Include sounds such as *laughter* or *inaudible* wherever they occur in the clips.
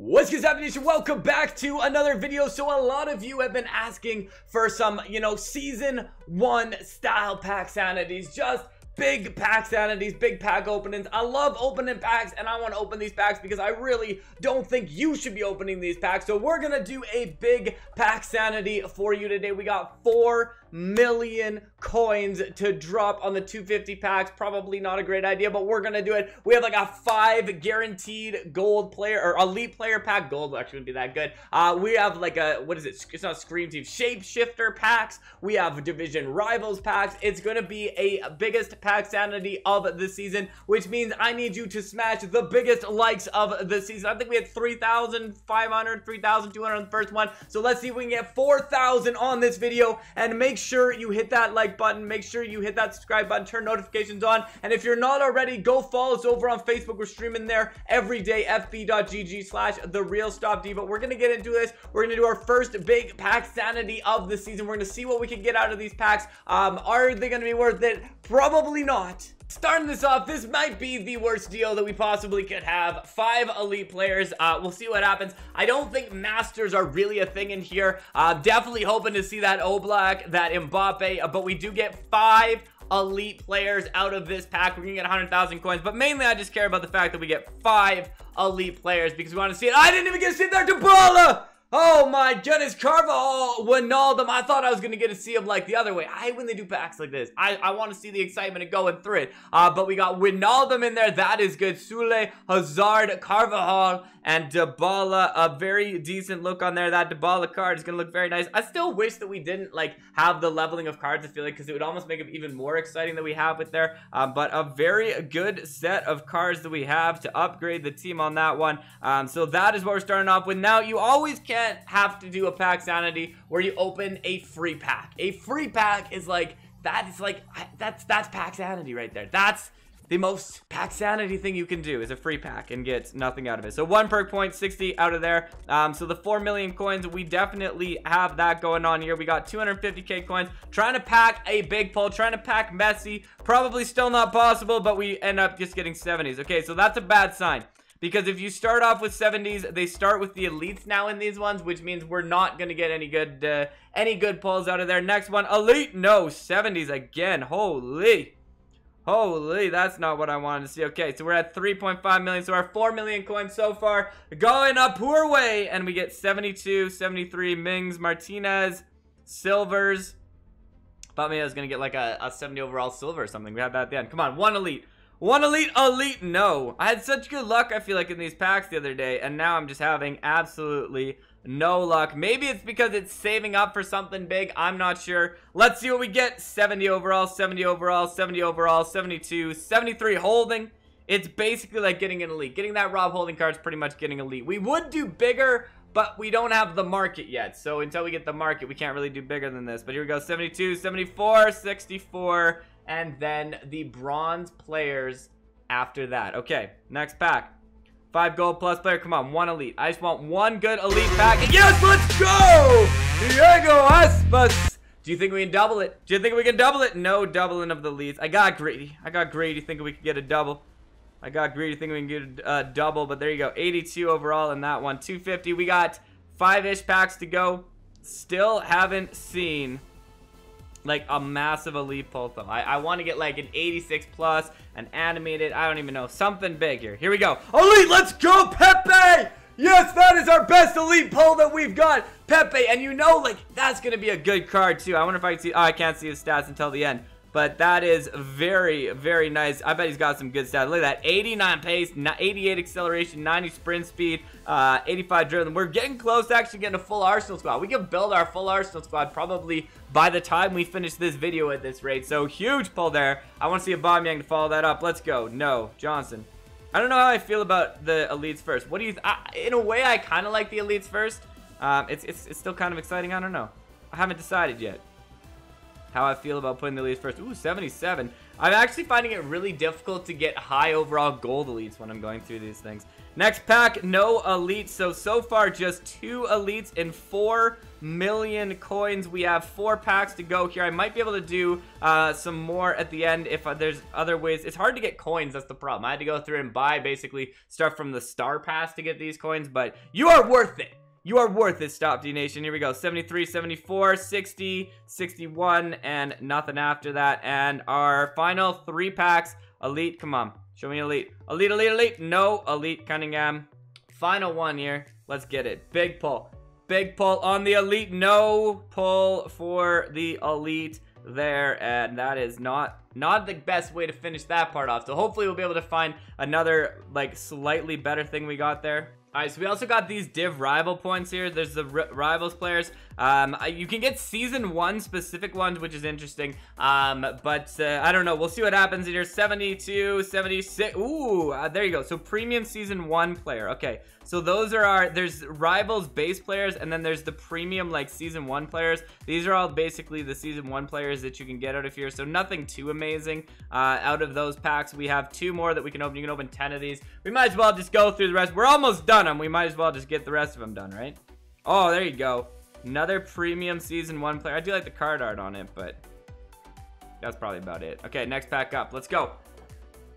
What's good, Stopde Nation? Welcome back to another video. So a lot of you have been asking for some, you know, season one style pack sanities. Just big pack sanities, big pack openings. I love opening packs and I want to open these packs because I really don't think you should be opening these packs. So we're going to do a big pack sanity for you today. We got four million coins to drop on the 250 packs. Probably not a great idea, but we're gonna do it. We have like a five guaranteed gold player or elite player pack. Gold actually wouldn't be that good. Uh, we have like a what is it? It's not Scream Team Shapeshifter packs. We have Division Rivals packs. It's gonna be a biggest pack sanity of the season, which means I need you to smash the biggest likes of the season. I think we had 3,500, 3,200 on the first one. So let's see if we can get 4,000 on this video and make sure you hit that like button. Make sure you hit that subscribe button. Turn notifications on. And if you're not already, go follow us over on Facebook. We're streaming there every day. fb.gg slash the real stop D. But we're going to get into this. We're going to do our first big pack sanity of the season. We're going to see what we can get out of these packs. Um, are they going to be worth it? Probably not. Starting this off, this might be the worst deal that we possibly could have. Five elite players. Uh, we'll see what happens. I don't think masters are really a thing in here. Uh, definitely hoping to see that Oblak, that Mbappe, uh, but we do get five elite players out of this pack. We're gonna get 100,000 coins, but mainly I just care about the fact that we get five elite players because we want to see it. I didn't even get to see that Dybala! Oh my goodness, Carvajal, Wijnaldum. I thought I was going to get to see him like the other way. I hate when they do packs like this. I, I want to see the excitement of going through it. Uh, but we got Wijnaldum in there. That is good. Sule, Hazard, Carvajal, and Dybala. A very decent look on there. That Dybala card is going to look very nice. I still wish that we didn't like have the leveling of cards, I feel like, because it would almost make it even more exciting that we have it there. Um, but a very good set of cards that we have to upgrade the team on that one. Um, so that is what we're starting off with. Now, you always can can't have to do a pack sanity where you open a free pack. A free pack is like, that is like, that's, that's pack sanity right there. That's the most pack sanity thing you can do is a free pack and get nothing out of it. So one perk point, 60 out of there. Um, so the 4 million coins, we definitely have that going on here. We got 250k coins. Trying to pack a big pull, trying to pack Messi. Probably still not possible, but we end up just getting 70s. Okay, so that's a bad sign. Because if you start off with 70s, they start with the elites now in these ones, which means we're not going to get any good uh, any good pulls out of there. Next one, elite, no, 70s again. Holy. Holy, that's not what I wanted to see. Okay, so we're at 3.5 million. So our 4 million coins so far going a poor way. And we get 72, 73 Mings, Martinez, Silvers. Thought maybe I was going to get like a, a 70 overall silver or something. We had that at the end. Come on, one elite. One elite, elite, no. I had such good luck, I feel like, in these packs the other day, and now I'm just having absolutely no luck. Maybe it's because it's saving up for something big. I'm not sure. Let's see what we get. 70 overall, 70 overall, 70 overall, 72, 73 holding. It's basically like getting an elite. Getting that Rob Holding card is pretty much getting elite. We would do bigger, but we don't have the market yet. So until we get the market, we can't really do bigger than this. But here we go. 72, 74, 64, and then the bronze players after that. Okay, next pack. Five gold plus player. Come on, one elite. I just want one good elite pack. Yes, let's go! Iago Aspas. Do you think we can double it? Do you think we can double it? No doubling of the leads. I got greedy. I got greedy thinking we could get a double. I got greedy thinking we can get a double, but there you go. 82 overall in that one. 250. We got five-ish packs to go. Still haven't seen like a massive elite though. I, I want to get like an 86 plus, an animated, I don't even know, something big here. Here we go. Elite, let's go, Pepe! Yes, that is our best elite pull that we've got. Pepe, and you know, like, that's going to be a good card too. I wonder if I can see, oh, I can't see his stats until the end. But that is very, very nice. I bet he's got some good stats. Look at that. 89 pace, 88 acceleration, 90 sprint speed, uh, 85 driven. We're getting close to actually getting a full Arsenal squad. We can build our full Arsenal squad probably by the time we finish this video at this rate. So huge pull there. I want to see Aubameyang to follow that up. Let's go. No. Johnson. I don't know how I feel about the elites first. What do you... in a way, I kind of like the elites first. Um, it's, it's, it's still kind of exciting. I don't know. I haven't decided yet how I feel about putting the elites first. Ooh, 77. I'm actually finding it really difficult to get high overall gold elites when I'm going through these things. Next pack, no elites. So, so far, just two elites and four million coins. We have four packs to go here. I might be able to do uh, some more at the end if uh, there's other ways. It's hard to get coins. That's the problem. I had to go through and buy basically stuff from the Star Pass to get these coins, but you are worth it. You are worth it, Stopde Nation. Here we go. 73, 74, 60, 61, and nothing after that. And our final three packs. Elite, come on. Show me Elite. Elite, Elite, Elite. No, Elite Cunningham. Final one here. Let's get it. Big pull. Big pull on the Elite. No pull for the Elite there. And that is not not the best way to finish that part off. So hopefully we'll be able to find another, like, slightly better thing we got there. Alright, so we also got these div rival points here. There's the rivals players. Um, you can get season one specific ones, which is interesting. Um, but uh, I don't know. We'll see what happens in here. 72, 76. Ooh, uh, there you go. So premium season one player. Okay, so those are our. There's rivals base players, and then there's the premium like season one players. These are all basically the season one players that you can get out of here. So nothing too amazing. Uh, out of those packs, we have two more that we can open. You can open 10 of these. We might as well just go through the rest. We're almost done them. We might as well just get the rest of them done, right? Oh, there you go. Another premium season one player. I do like the card art on it, but that's probably about it. Okay, next pack up. Let's go.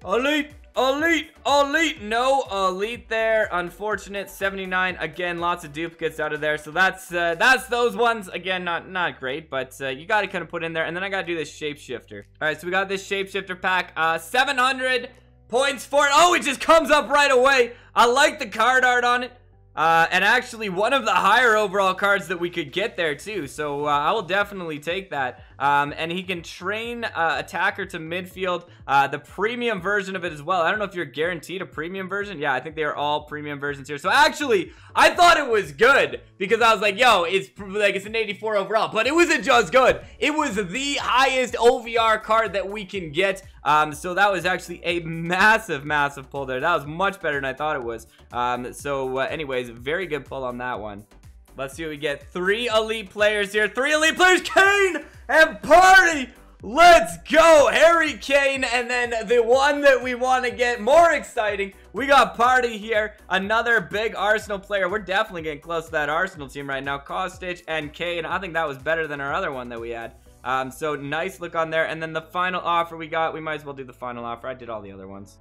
Elite, elite, elite. No elite there. Unfortunate. 79. Again, lots of duplicates out of there. So that's uh, that's those ones. Again, not not great, but uh, you got to kind of put in there. And then I got to do this shapeshifter. All right, so we got this shapeshifter pack. Uh, 700 points for it. Oh, it just comes up right away. I like the card art on it. Uh, and actually one of the higher overall cards that we could get there too. So uh, I will definitely take that. Um, and he can train uh, attacker to midfield. Uh, the premium version of it as well. I don't know if you're guaranteed a premium version. Yeah, I think they are all premium versions here. So actually, I thought it was good because I was like, yo, it's like it's an 84 overall, but it wasn't just good. It was the highest OVR card that we can get. Um, so that was actually a massive, massive pull there. That was much better than I thought it was. Um, so uh, anyways, very good pull on that one. Let's see what we get. Three elite players here. Three elite players. Kane and Partey. Let's go. Harry Kane. And then the one that we want to get more exciting. We got Partey here. Another big Arsenal player. We're definitely getting close to that Arsenal team right now. Kostic and Kane. I think that was better than our other one that we had. Um, so nice look on there. And then the final offer we got. We might as well do the final offer. I did all the other ones.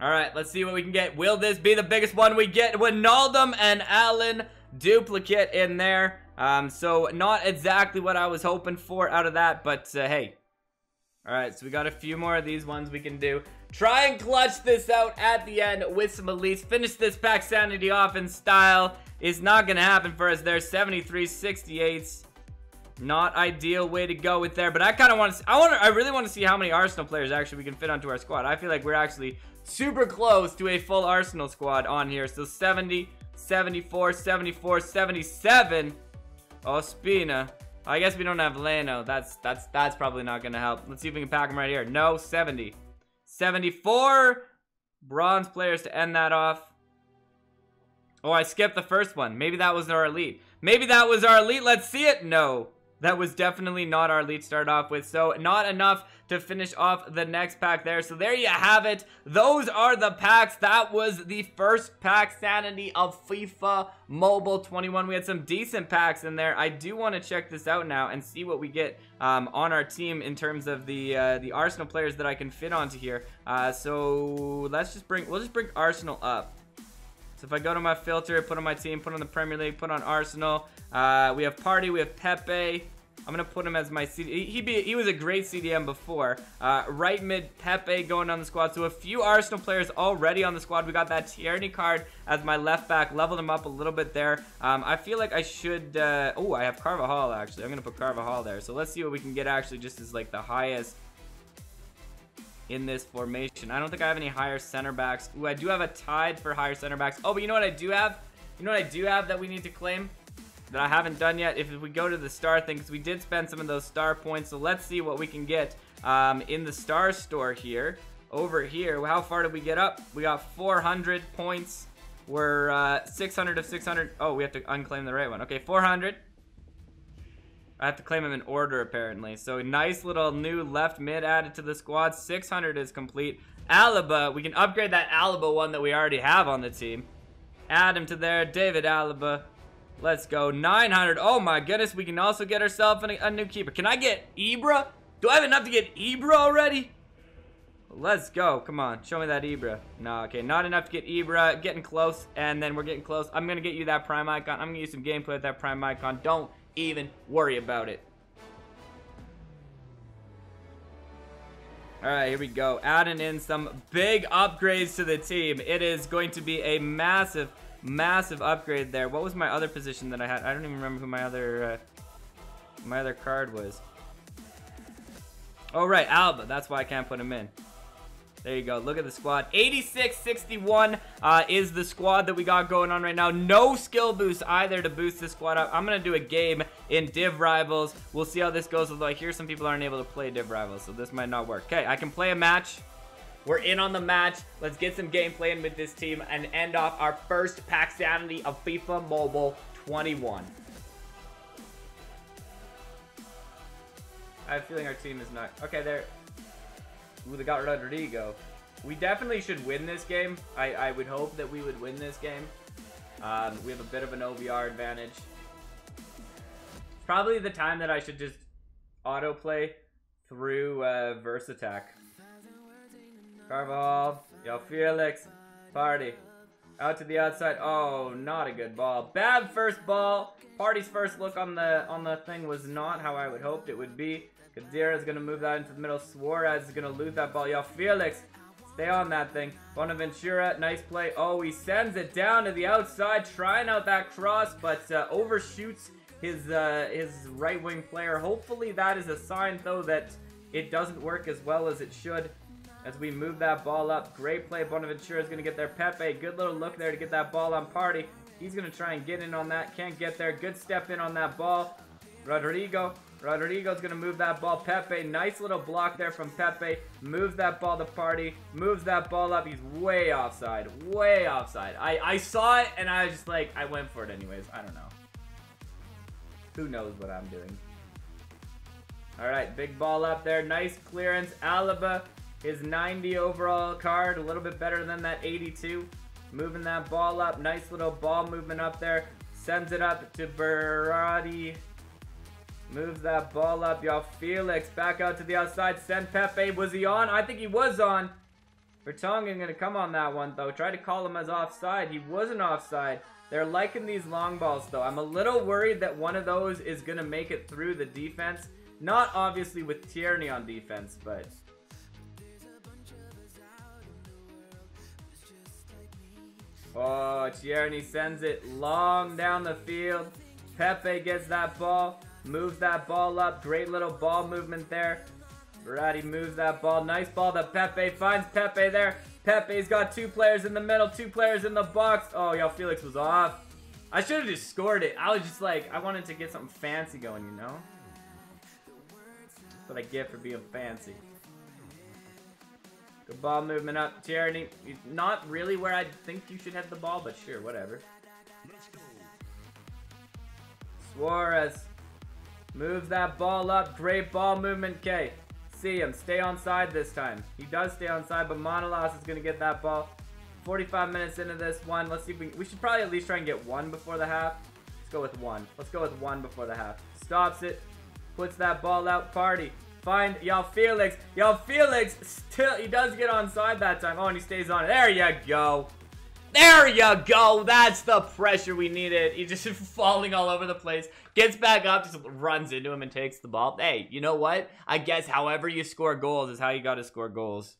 All right, let's see what we can get. Will this be the biggest one we get? Wijnaldum and Allen duplicate in there. Um, so not exactly what I was hoping for out of that, but uh, hey. Alright, so we got a few more of these ones we can do. Try and clutch this out at the end with some elites. Finish this pack sanity off in style. Is not going to happen for us there. 73 68s. Not ideal way to go with there, but I kind of want to. I want. I really want to see how many Arsenal players actually we can fit onto our squad. I feel like we're actually super close to a full Arsenal squad on here. So 70, 74, 74, 77. Ospina. I guess we don't have Leno. That's that's that's probably not gonna help. Let's see if we can pack him right here. No, 70. 74 bronze players to end that off. Oh, I skipped the first one. Maybe that was our elite. Maybe that was our elite. Let's see it. No. That was definitely not our lead start off with. So not enough to finish off the next pack there. So there you have it. Those are the packs. That was the first pack sanity of FIFA Mobile 21. We had some decent packs in there. I do want to check this out now and see what we get um, on our team in terms of the uh, the Arsenal players that I can fit onto here. Uh, so let's just bring, we'll just bring Arsenal up. So if I go to my filter, put on my team, put on the Premier League, put on Arsenal. Uh, we have Partey, we have Pepe. I'm gonna put him as my CD. He be he was a great CDM before. Uh, right mid Pepe going on the squad. So a few Arsenal players already on the squad. We got that Tierney card as my left back. Leveled him up a little bit there. Um, I feel like I should. Uh, oh, I have Carvajal actually. I'm gonna put Carvajal there. So let's see what we can get actually just as like the highest in this formation. I don't think I have any higher center backs. Ooh, I do have a tied for higher center backs. Oh, but you know what I do have? You know what I do have that we need to claim? That I haven't done yet? If we go to the star thing, because we did spend some of those star points, so let's see what we can get um, in the star store here. Over here, how far did we get up? We got 400 points. We're uh, 600 of 600. Oh, we have to unclaim the right one. Okay, 400. I have to claim him in order, apparently. So nice little new left mid added to the squad. 600 is complete. Alaba, we can upgrade that Alaba one that we already have on the team. Add him to there. David Alaba. Let's go. 900. Oh my goodness. We can also get ourselves a, a new keeper. Can I get Ibra? Do I have enough to get Ibra already? Let's go. Come on. Show me that Ibra. No, okay. Not enough to get Ibra. Getting close. And then we're getting close. I'm going to get you that prime icon. I'm going to use some gameplay with that prime icon. Don't even worry about it. Alright, here we go. Adding in some big upgrades to the team. It is going to be a massive, massive upgrade there. What was my other position that I had? I don't even remember who my other, uh, my other card was. Oh, right, Alba. That's why I can't put him in. There you go. Look at the squad. 86-61 uh, is the squad that we got going on right now. No skill boost either to boost this squad up. I'm going to do a game in Div Rivals. We'll see how this goes, although I hear some people aren't able to play Div Rivals, so this might not work. Okay, I can play a match. We're in on the match. Let's get some gameplay in with this team and end off our first Pack Sanity of FIFA Mobile 21. I have a feeling our team is not... Okay, there... Ooh, they got Rodrigo. We definitely should win this game. I, I would hope that we would win this game. Um, we have a bit of an OVR advantage. Probably the time that I should just autoplay through uh, Versattack. Carvajal, João Félix, Partey. Out to the outside. Oh, not a good ball. Bad first ball. Partey's first look on the on the thing was not how I would hoped it would be. Khedira is to move that into the middle. Suarez is to lose that ball. João Félix, stay on that thing. Bonaventura, nice play. Oh, he sends it down to the outside, trying out that cross, but uh, overshoots his uh, his right wing player. Hopefully that is a sign, though, that it doesn't work as well as it should. As we move that ball up. Great play. Bonaventura is going to get there. Pepe, good little look there to get that ball on Partey. He's going to try and get in on that. Can't get there. Good step in on that ball. Rodrigo Rodrigo's gonna move that ball. Pepe, nice little block there from Pepe. Moves that ball to Partey. Moves that ball up. He's way offside. Way offside. I, I saw it and I was just like, I went for it anyways. I don't know. Who knows what I'm doing. Alright, big ball up there. Nice clearance. Alaba, his 90 overall card. A little bit better than that 82. Moving that ball up. Nice little ball movement up there. Sends it up to Berardi. Moves that ball up. João Félix back out to the outside. Send Pepe. Was he on? I think he was on. Vertonghen to come on that one, though. Try to call him as offside. He wasn't offside. They're liking these long balls, though. I'm a little worried that one of those is going to make it through the defense. Not obviously with Tierney on defense, but... Oh, Tierney sends it long down the field. Pepe gets that ball. Moves that ball up. Great little ball movement there. Verratti moves that ball. Nice ball to Pepe. Finds Pepe there. Pepe's got two players in the middle. Two players in the box. Oh, João Félix was off. I should have just scored it. I was just like, I wanted to get something fancy going, you know? That's what I get for being fancy. Good ball movement up. Tierney, not really where I think you should head the ball, but sure, whatever. Suarez. Moves that ball up. Great ball movement, K. See him. Stay on side this time. He does stay on side, but Manolas is going to get that ball. 45 minutes into this one. Let's see if we... We should probably at least try and get one before the half. Let's go with one. Let's go with one before the half. Stops it. Puts that ball out. Partey. Find João Félix. Y'all Felix still... He does get on side that time. Oh, and he stays on. There you go. There you go. That's the pressure we needed. He's just *laughs* falling all over the place. Gets back up, just runs into him and takes the ball. Hey, you know what? I guess however you score goals is how you got to score goals.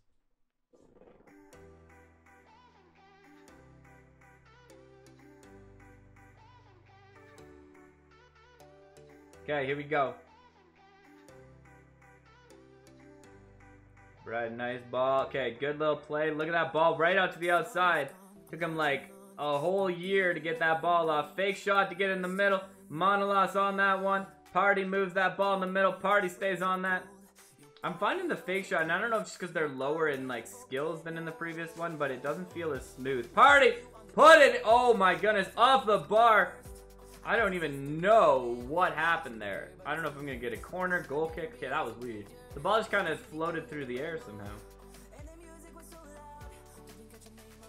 Okay, here we go. Right, nice ball. Okay, good little play. Look at that ball right out to the outside. Took him like a whole year to get that ball off. Fake shot to get in the middle. Manolas on that one. Partey moves that ball in the middle. Partey stays on that. I'm finding the fake shot, and I don't know if it's because they're lower in like skills than in the previous one, but it doesn't feel as smooth. Partey! Put it! Oh my goodness, off the bar! I don't even know what happened there. I don't know if I'm gonna get a corner, goal kick. Okay, that was weird. The ball just kind of floated through the air somehow.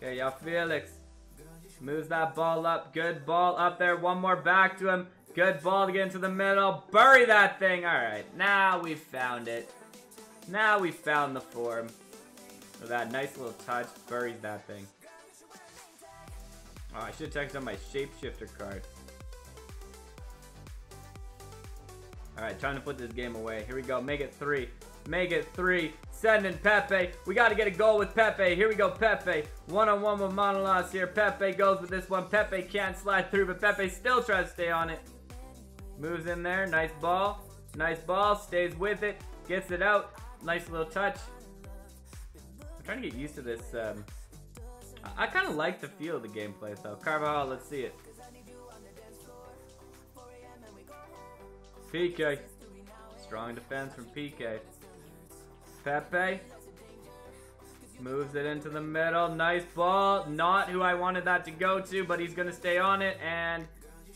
Okay, João Félix. Moves that ball up. Good ball up there. One more back to him. Good ball to get into the middle. Bury that thing. All right. Now we found it. Now we found the form. That nice little touch. Buries that thing. Oh, I should have checked on my shapeshifter card. Alright, time to put this game away. Here we go. Make it three. Make it three. Send in Pepe. We got to get a goal with Pepe. Here we go, Pepe. One-on-one -on -one with Manolas here. Pepe goes with this one. Pepe can't slide through, but Pepe still tries to stay on it. Moves in there. Nice ball. Nice ball. Stays with it. Gets it out. Nice little touch. I'm trying to get used to this. Um, I, I kind of like the feel of the gameplay, though. Carvajal, let's see it. PK. Strong defense from PK. Pepe. Moves it into the middle. Nice ball. Not who I wanted that to go to, but he's going to stay on it and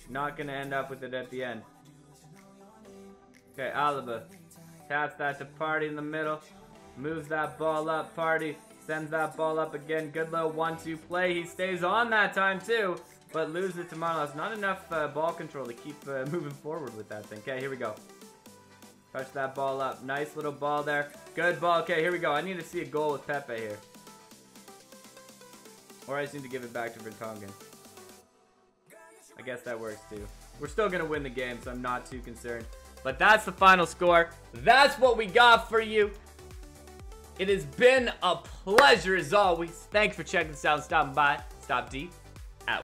not going to end up with it at the end. Okay, Alaba. Taps that to Partey in the middle. Moves that ball up. Partey sends that ball up again. Good little one-two play. He stays on that time too, but loses it to Manolas. Not enough uh, ball control to keep uh, moving forward with that thing. Okay, here we go. Touch that ball up. Nice little ball there. Good ball. Okay, here we go. I need to see a goal with Pepe here. Or I just need to give it back to Vertonghen. I guess that works too. We're still going to win the game, so I'm not too concerned. But that's the final score. That's what we got for you. It has been a pleasure as always. Thanks for checking this out and stopping by. Stop deep.